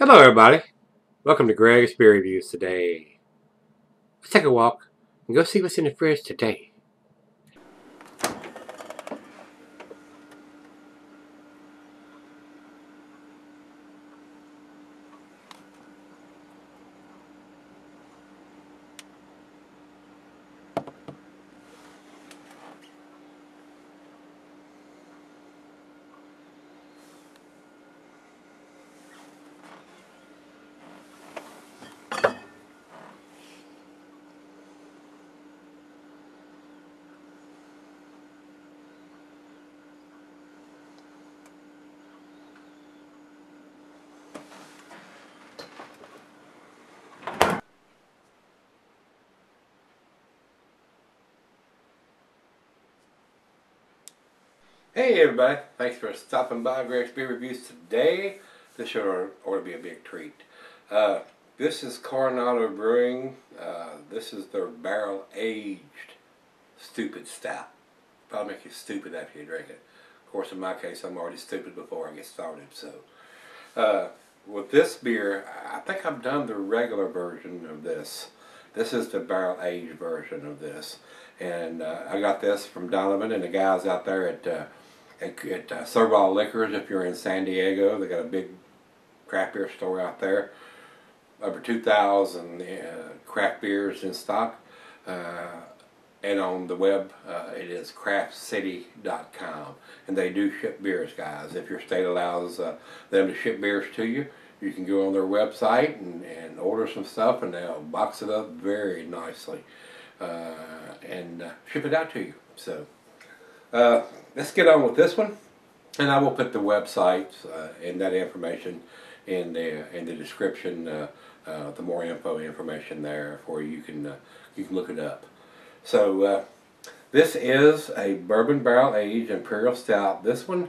Hello everybody. Welcome to Greg's Beer Reviews today. Let's take a walk and go see what's in the fridge today. Hey everybody, thanks for stopping by Greg's Beer Reviews today. This should ought to be a big treat. Uh, this is Coronado Brewing. Uh, this is their barrel aged stupid stout. Probably make you stupid after you drink it. Of course, in my case, I'm already stupid before I get started. So, uh, with this beer, I think I've done the regular version of this. This is the barrel aged version of this. And uh, I got this from Donovan and the guys out there at uh, at, at uh, Servall Liquors if you're in San Diego. They got a big craft beer store out there. Over 2,000 uh, craft beers in stock. Uh, and on the web, uh, it is craftcity.com. And they do ship beers, guys. If your state allows uh, them to ship beers to you, you can go on their website and, and order some stuff and they'll box it up very nicely uh, and uh, ship it out to you. So uh, let's get on with this one. And I will put the website uh, and that information in the in the description. Uh, uh, the more info information there for you. Can uh, you can look it up. So this is a bourbon barrel aged imperial stout. This one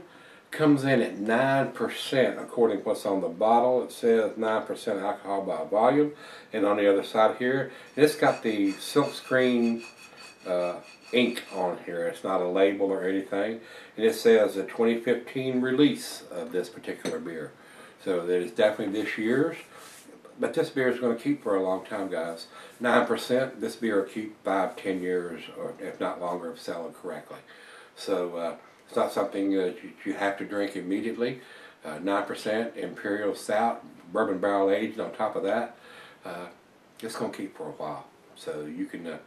comes in at nine percent according to what's on the bottle. It says nine percent alcohol by volume, and on the other side here, it's got the silk screen uh, ink on here. It's not a label or anything. And it says a 2015 release of this particular beer. So that is definitely this year's. But this beer is going to keep for a long time, guys. 9%, this beer will keep 5, 10 years, or if not longer, if selling correctly. So uh, it's not something that you, have to drink immediately. 9% uh, Imperial Stout, bourbon barrel aged on top of that. Uh, it's going to keep for a while. So you can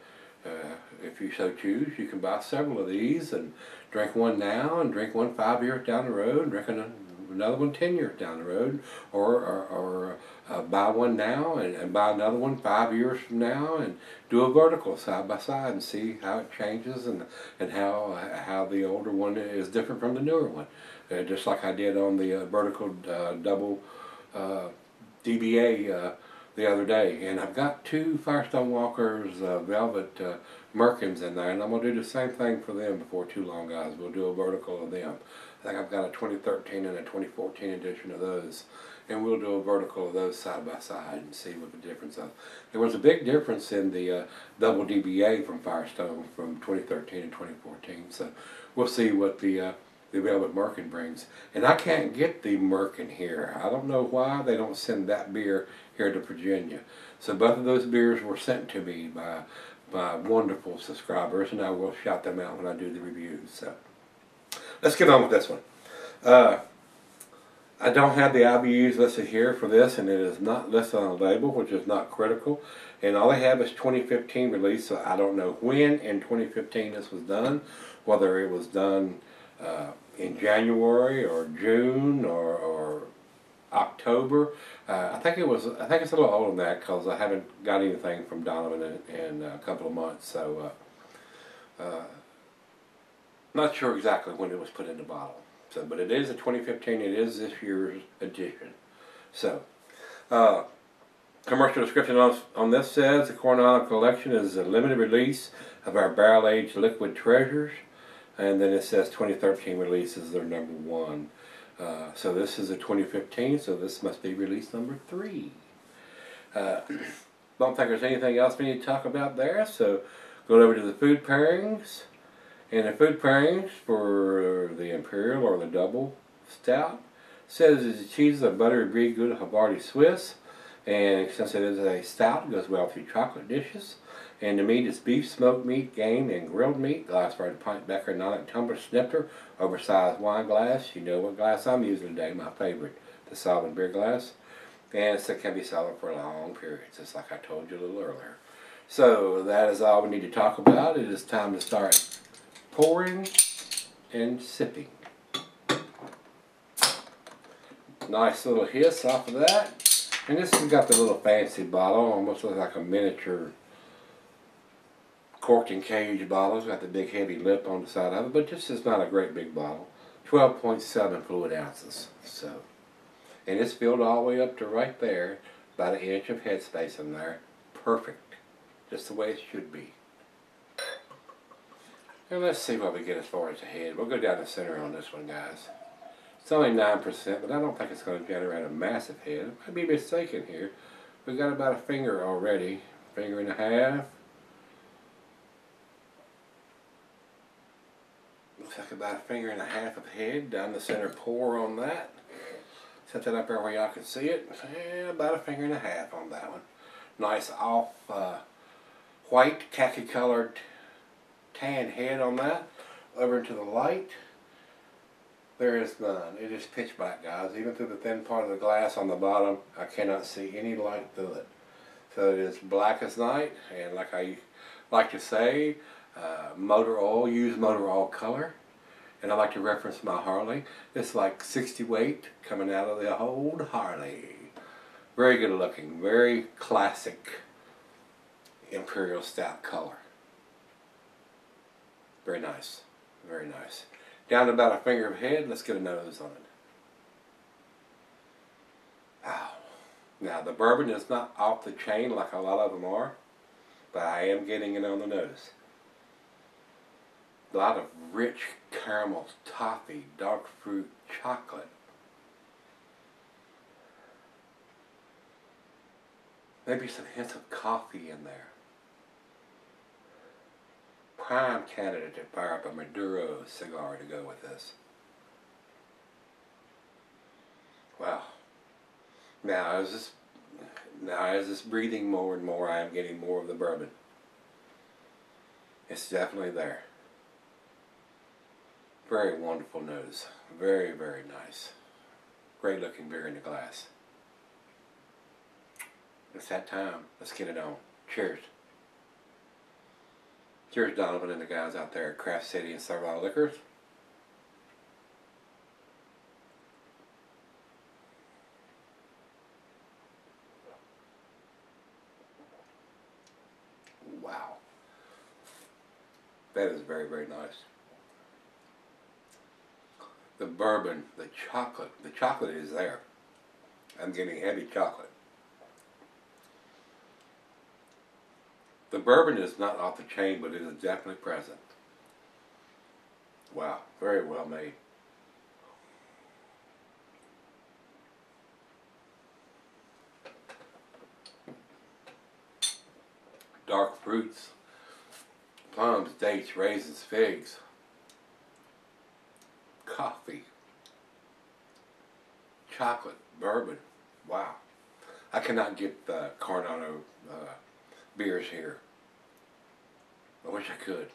uh, if you so choose, you can buy several of these and drink one now and drink one five years down the road and drink another one ten years down the road or, or, or uh, buy one now and, and buy another one five years from now and do a vertical side by side and see how it changes and, and how, how the older one is different from the newer one. Uh, just like I did on the uh, vertical uh, double DBA the other day. And I've got two Firestone Walkers uh, Velvet uh, Merkins in there, and I'm going to do the same thing for them before too long, guys. We'll do a vertical of them. I think I've got a 2013 and a 2014 edition of those. And we'll do a vertical of those side by side and see what the difference is. There was a big difference in the uh, double DBA from Firestone from 2013 and 2014. So we'll see what the uh, the Velvet Merkin brings. And I can't get the Merkin here. I don't know why they don't send that beer here to Virginia. So both of those beers were sent to me by by wonderful subscribers, and I will shout them out when I do the reviews. So let's get on with this one. Uh, I don't have the IBUs listed here for this, and it is not listed on the label, which is not critical. And all they have is 2015 release, so I don't know when in 2015 this was done, whether it was done uh, in January or June or, or October. Uh, I think it was. I think it's a little older than that because I haven't got anything from Donovan in, in a couple of months. So, uh, uh, not sure exactly when it was put in the bottle. So, but it is a 2015. It is this year's edition. So, uh, commercial description on, on this says the Coronado Collection is a limited release of our barrel-aged liquid treasures and then it says 2013 release is their number one. Uh, so this is a 2015, so this must be release number three. Uh, don't think there's anything else we need to talk about there, so go over to the food pairings. And the food pairings for the Imperial or the Double Stout, Says the cheese are buttery brie good Havarti Swiss. And since it is a stout, it goes well your chocolate dishes. And the meat is beef, smoked meat, game, and grilled meat. Glass for a pint Becker non tumbler snifter, oversized wine glass. You know what glass I'm using today, my favorite, the solid beer glass. And it can be solid for long periods, just like I told you a little earlier. So that is all we need to talk about. It is time to start pouring and sipping. Nice little hiss off of that. And this has got the little fancy bottle, almost looks like a miniature corked and cage bottle. It's got the big heavy lip on the side of it, but this is not a great big bottle. 12.7 fluid ounces. So, and it's filled all the way up to right there, about an inch of headspace in there. Perfect. Just the way it should be. And let's see what we get as far as the head. We'll go down the center on this one, guys. It's only 9%, but I don't think it's going to generate a massive head. I might be mistaken here. We've got about a finger already. Finger and a half. About a finger and a half of head down the center pour on that. Set that up there where y'all can see it. And about a finger and a half on that one. Nice off uh, white khaki colored tan head on that. Over into the light. There is none. It is pitch black, guys. Even through the thin part of the glass on the bottom, I cannot see any light through it. So it is black as night, and like I like to say, uh, motor oil, use motor oil color. And I like to reference my Harley. It's like 60 weight coming out of the old Harley. Very good looking, very classic Imperial Stout color. Very nice, very nice. Down to about a finger of head, let's get a nose on it. Wow. Now the bourbon is not off the chain like a lot of them are, but I am getting it on the nose. A lot of rich caramel, toffee, dark fruit, chocolate. Maybe some hints of coffee in there prime candidate to fire up a Maduro cigar to go with this. Wow. Now as this now as this breathing more and more I am getting more of the bourbon. It's definitely there. Very wonderful nose. Very, very nice. Great looking beer in the glass. It's that time. Let's get it on. Cheers. Cheers, Donovan and the guys out there at Craft City and Servall Liquors. Wow. That is very, very nice. The bourbon, the chocolate, the chocolate is there. I'm getting heavy chocolate. The bourbon is not off the chain, but it is definitely present. Wow, very well made. Dark fruits, plums, dates, raisins, figs, coffee, chocolate, bourbon. Wow. I cannot get the Coronado uh, beers here. I wish I could.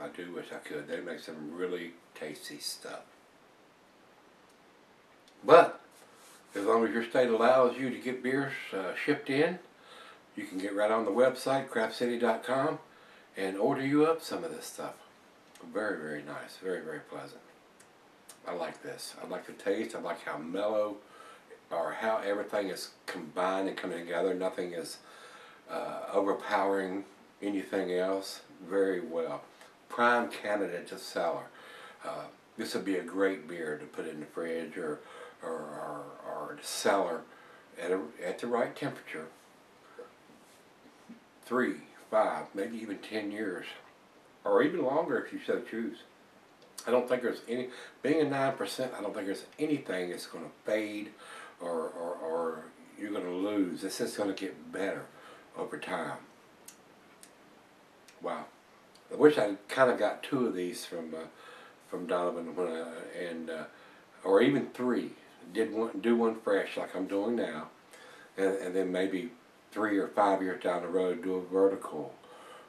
I do wish I could. They make some really tasty stuff. But as long as your state allows you to get beers uh, shipped in, you can get right on the website, craftcity.com, and order you up some of this stuff. Very, very nice. Very, very pleasant. I like this. I like the taste. I like how mellow or how everything is combined and coming together. Nothing is uh, overpowering anything else very well. Prime candidate to cellar. Uh, this would be a great beer to put in the fridge or or, or, or cellar at, a, at the right temperature. Three, five, maybe even ten years, or even longer if you so choose. I don't think there's any, being a 9%, I don't think there's anything that's going to fade or, or, or you're going to lose. This is going to get better over time. Wow. I wish I kind of got two of these from uh, from Donovan when I, and uh, or even three. did one, do one fresh like I'm doing now, and, and then maybe three or five years down the road do a vertical.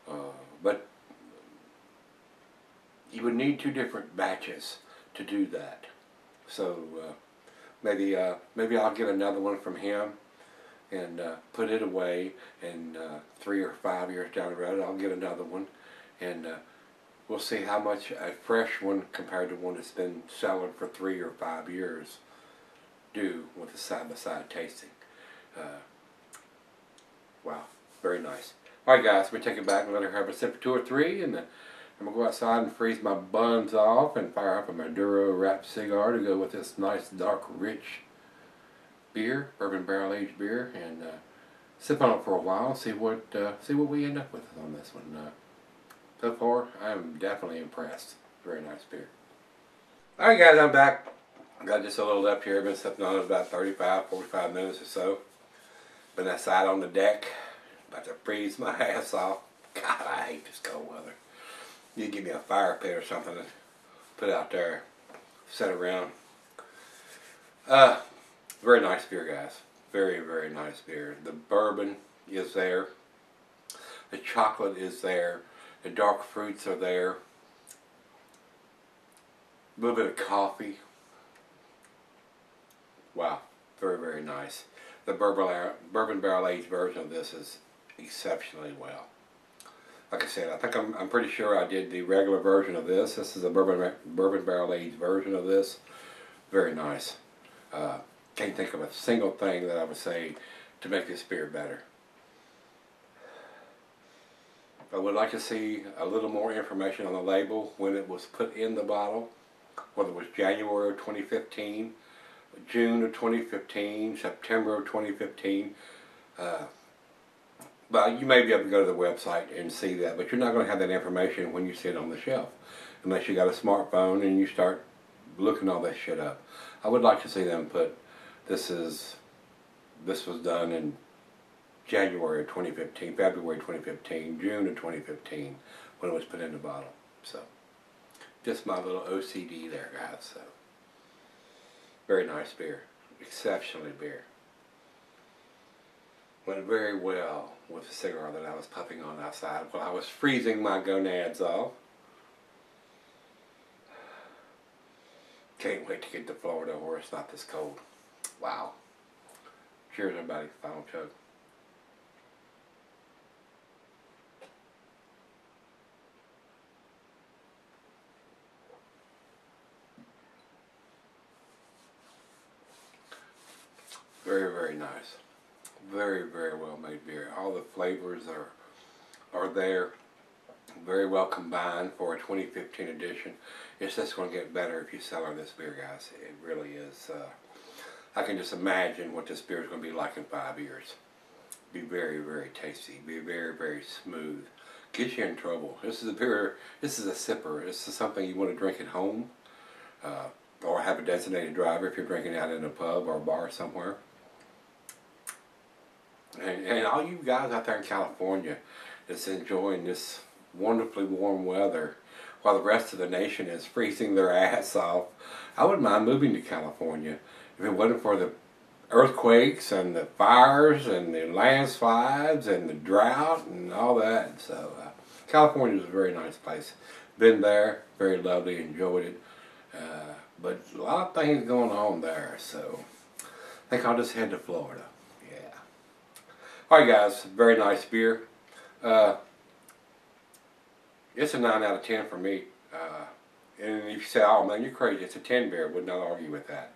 Uh, but you would need two different batches to do that. So uh, maybe uh, maybe I'll get another one from him and uh, put it away, and uh, three or five years down the road I'll get another one, and uh, we'll see how much a fresh one compared to one that's been cellared for three or five years do with the side-by-side tasting. Uh, wow, very nice. All right, guys, we take it back and let her have a sip or two or three, and then I'm gonna go outside and freeze my buns off and fire up a Maduro wrapped cigar to go with this nice dark rich beer, bourbon barrel aged beer, and uh, sip on it for a while. See what uh, see what we end up with on this one. Uh, so far, I'm definitely impressed. Very nice beer. All right, guys, I'm back. I got just a little up here. I've Been sipping on it about 35, 45 minutes or so. Been outside on the deck, about to freeze my ass off. God, I hate this cold weather. You give me a fire pit or something to put out there, set around. Uh, very nice beer, guys. Very, very nice beer. The bourbon is there. The chocolate is there. The dark fruits are there. A little bit of coffee. Wow. Very, very nice. The bourbon, bourbon barrel aged version of this is exceptionally well like I said, I think I'm, I'm pretty sure I did the regular version of this. This is a bourbon, bourbon barrel aged version of this. Very nice. Uh, can't think of a single thing that I would say to make this beer better. I would like to see a little more information on the label when it was put in the bottle, whether it was January of 2015, June of 2015, September of 2015. Uh, but you may be able to go to the website and see that, but you're not going to have that information when you sit on the shelf, unless you got a smartphone and you start looking all that shit up. I would like to see them put this is this was done in January of 2015, February 2015, June of 2015 when it was put in the bottle. So just my little OCD there, guys. So very nice beer, exceptionally beer went very well with a cigar that I was puffing on outside while I was freezing my gonads off. Can't wait to get to Florida where it's not this cold. Wow. Cheers everybody. Final chug. Very, very nice very, very well made beer. All the flavors are are there, very well combined for a 2015 edition. It's just going to get better if you cellar this beer, guys. It really is. Uh, I can just imagine what this beer is going to be like in five years. Be very, very tasty. Be very, very smooth. Get you in trouble. This is a beer. This is a sipper. This is something you want to drink at home, uh, or have a designated driver if you're drinking out in a pub or a bar somewhere. And, and all you guys out there in California that's enjoying this wonderfully warm weather while the rest of the nation is freezing their ass off, I wouldn't mind moving to California if it wasn't for the earthquakes and the fires and the landslides and the drought and all that. So uh, California is a very nice place. Been there, very lovely, enjoyed it. Uh, but a lot of things going on there, so I think I'll just head to Florida. Alright guys, very nice beer. Uh, it's a 9 out of 10 for me. Uh, and if you say, oh man, you're crazy, it's a 10 beer, would not argue with that.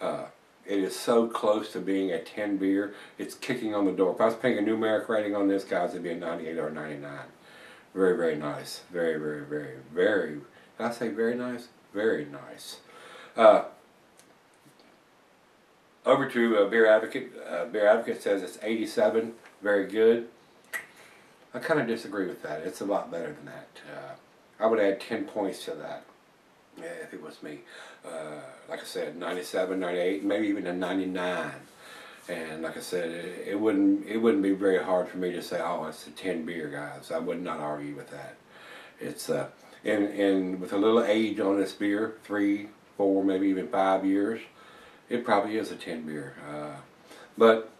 Uh, it is so close to being a 10 beer, it's kicking on the door. If I was putting a numeric rating on this, guys, it'd be a 98 or a 99. Very, very nice. Very, very, very, very, did I say very nice? Very nice. Over to uh, Beer Advocate. Uh, Beer Advocate says it's 87, very good. I kind of disagree with that. It's a lot better than that. Uh, I would add 10 points to that if it was me. Uh, like I said, 97, 98, maybe even a 99. And like I said, it, it, wouldn't it wouldn't be very hard for me to say, oh, it's a 10 beer, guys. I would not argue with that. It's uh, and and with a little age on this beer, three, four, maybe even five years, it probably is a tin beer. Uh, but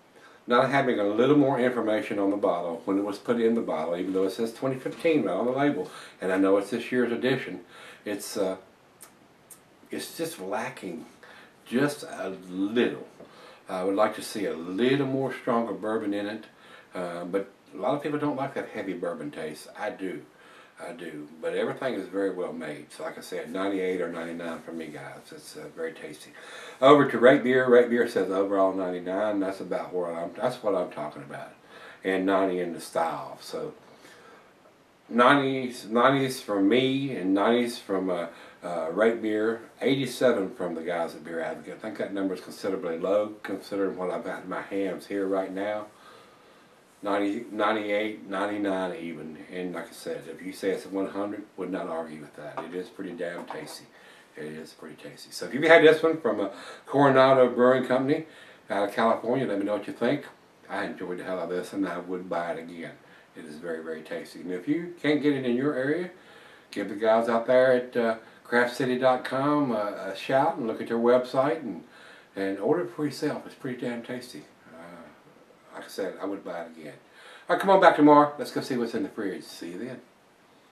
not having a little more information on the bottle when it was put in the bottle, even though it says 2015 right on the label, and I know it's this year's edition, it's uh, it's just lacking just a little. I would like to see a little more stronger bourbon in it, uh, but a lot of people don't like that heavy bourbon taste. I do. I do. But everything is very well made. So like I said, 98 or 99 for me, guys. It's uh, very tasty. Over to Rate Beer. Rate Beer says overall 99. That's about where I'm, that's what I'm talking about. And 90 in the style. So 90s, 90s from me and 90s from uh, uh, Rate Beer. 87 from the guys at Beer Advocate. I think that number is considerably low considering what I've got in my hands here right now. 90, 98, 99 even. And like I said, if you say it's 100, would not argue with that. It is pretty damn tasty. It is pretty tasty. So if you've had this one from a Coronado Brewing Company out of California, let me know what you think. I enjoyed the hell out of this and I would buy it again. It is very, very tasty. And if you can't get it in your area, give the guys out there at uh, craftcity.com a, a shout and look at their website and, and order it for yourself. It's pretty damn tasty like I said, I would buy it again. All right, come on back tomorrow. Let's go see what's in the fridge. See you then.